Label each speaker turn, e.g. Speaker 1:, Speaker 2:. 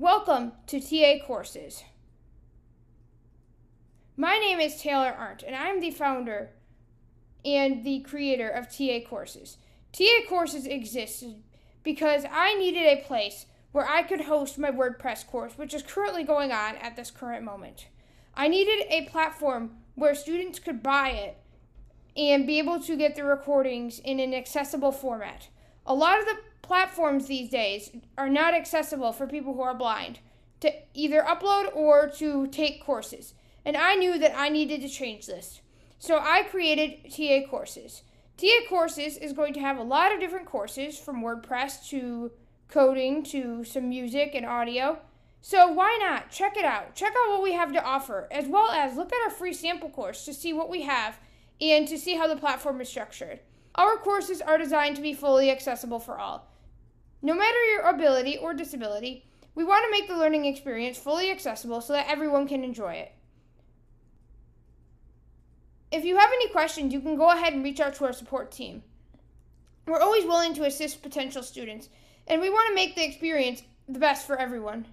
Speaker 1: Welcome to TA Courses. My name is Taylor Arndt, and I'm the founder and the creator of TA Courses. TA Courses existed because I needed a place where I could host my WordPress course, which is currently going on at this current moment. I needed a platform where students could buy it and be able to get the recordings in an accessible format. A lot of the platforms these days are not accessible for people who are blind to either upload or to take courses. And I knew that I needed to change this. So I created TA Courses. TA Courses is going to have a lot of different courses from WordPress to coding to some music and audio. So why not? Check it out. Check out what we have to offer, as well as look at our free sample course to see what we have and to see how the platform is structured. Our courses are designed to be fully accessible for all. No matter your ability or disability, we want to make the learning experience fully accessible so that everyone can enjoy it. If you have any questions, you can go ahead and reach out to our support team. We're always willing to assist potential students, and we want to make the experience the best for everyone.